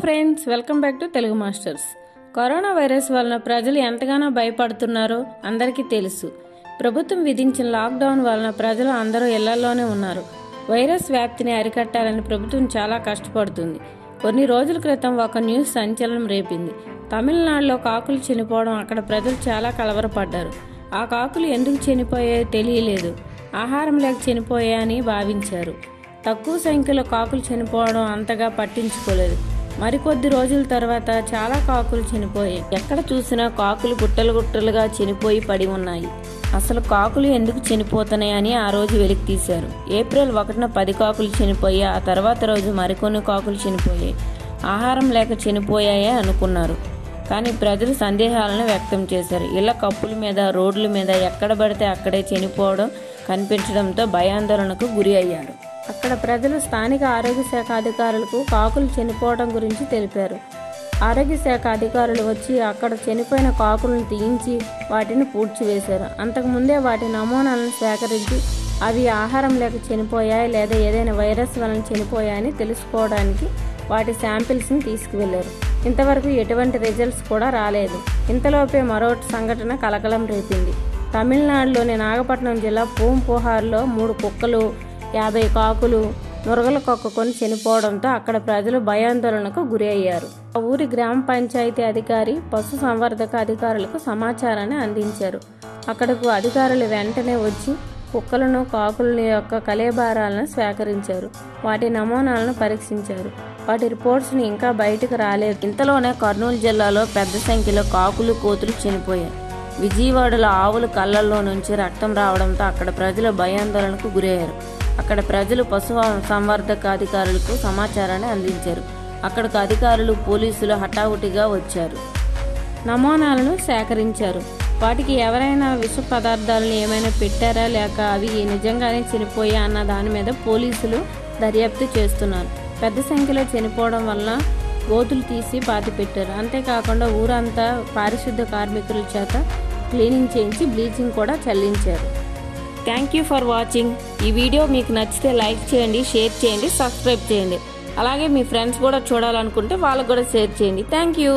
Friends welcome back to Telugu masters coronavirus వలన ప్రజలు ఎంతగానో భయపడుతున్నారో అందరికీ తెలుసు. ప్రభుత్వం విధించిన లాక్డౌన్ వలన ప్రజలు అందరూ ఇళ్ళలోనే ఉన్నారు. వైరస్ వ్యాప్తిని అరికట్టాలని ప్రభుత్వం చాలా కష్టపడుతుంది. కొన్ని రోజుల క్రితం ఒక న్యూస్ సంచలనం రేపింది. తమిళనాడులో కాకులు చనిపోవడం అక్కడ ప్రజలు చాలా కలవరపడ్డారు. ఆ కాకులు ఎందుకు చనిపోయాయో తెలియలేదు. ఆహారం లేక చనిపోయాయని భావించారు. తక్కువ సంఖ్యలో కాకులు చనిపోవడం అంతగా పట్టించుకోలేదు. మరికొద్ది రోజుల తర్వాత చాలా కాకులు చనిపోయాయి. ఎక్కడ చూసినా కాకులు గుట్టలు గుట్టలుగా చనిపోయి పడి ఉన్నాయి. అసలు కాకులు ఎందుకు చనిపోతున్నాయని ఆ రోజు వెలికి తీశారు. ఏప్రిల్ ఒకటిన పది కాకులు చనిపోయి ఆ తర్వాత రోజు మరికొన్ని కాకులు చనిపోయాయి. ఆహారం లేక చనిపోయాయే అనుకున్నారు. కానీ ప్రజలు సందేహాలను వ్యక్తం చేశారు. ఇలా కప్పుల మీద రోడ్ల మీద ఎక్కడ పడితే అక్కడే చనిపోవడం కనిపించడంతో భయాందోళనకు గురి అయ్యారు. అక్కడ ప్రజలు స్థానిక ఆరోగ్య శాఖ అధికారులకు కాకులు చనిపోవడం గురించి తెలిపారు. ఆరోగ్య శాఖ అధికారులు వచ్చి అక్కడ చనిపోయిన కాకులను తీయించి వాటిని పూడ్చివేశారు. అంతకుముందే వాటి నమూనాలను సేకరించి అవి ఆహారం లేక చనిపోయాయి లేదా ఏదైనా వైరస్ వలన చనిపోయాయని తెలుసుకోవడానికి వాటి శాంపిల్స్ని తీసుకువెళ్ళారు. ఇంతవరకు ఎటువంటి రిజల్ట్స్ కూడా రాలేదు. ఇంతలోపే మరో సంఘటన కలకలం రేపింది. తమిళనాడులోని నాగపట్నం జిల్లా పూంపుహార్లో మూడు కుక్కలు యాభై కాకులు నురగలు కొక్కుకొని చనిపోవడంతో అక్కడ ప్రజలు భయాందోళనకు గురి అయ్యారు ఆ ఊరి గ్రామ పంచాయతీ అధికారి పశు సంవర్ధక అధికారులకు సమాచారాన్ని అందించారు. అక్కడకు అధికారులు వెంటనే వచ్చి కుక్కలను కాకుల యొక్క కలేబారాలను సేకరించారు వాటి నమూనాలను పరీక్షించారు. వాటి రిపోర్ట్స్ని ఇంకా బయటకు రాలేదు. ఇంతలోనే కర్నూలు జిల్లాలో పెద్ద సంఖ్యలో కాకులు కోతులు చనిపోయాయి. విజయవాడలో ఆవుల కళ్ళల్లో నుంచి రక్తం రావడంతో అక్కడ ప్రజలు భయాందోళనకు గురయ్యారు. అక్కడ ప్రజలు పశు సంవర్ధక అధికారులకు సమాచారాన్ని అందించారు. అక్కడికి అధికారులు పోలీసులు హఠాహుటిగా వచ్చారు. నమూనాలను సేకరించారు. వాటికి ఎవరైనా విష పదార్థాలను ఏమైనా పెట్టారా లేక అవి నిజంగానే చనిపోయా అన్న దాని మీద పోలీసులు దర్యాప్తు చేస్తున్నారు. పెద్ద సంఖ్యలో చనిపోవడం వల్ల గోతులు తీసి పాతి పెట్టారు అంతేకాకుండా ఊరంతా పారిశుద్ధ కార్మికుల చేత క్లీనింగ్ చేయించి బ్లీచింగ్ కూడా చల్లించారు. థ్యాంక్ యూ ఫర్ వాచింగ్ ఈ వీడియో మీకు నచ్చితే లైక్ చేయండి షేర్ చేయండి సబ్స్క్రైబ్ చేయండి. అలాగే మీ ఫ్రెండ్స్ కూడా చూడాలనుకుంటే వాళ్ళకు కూడా షేర్ చేయండి. Thank you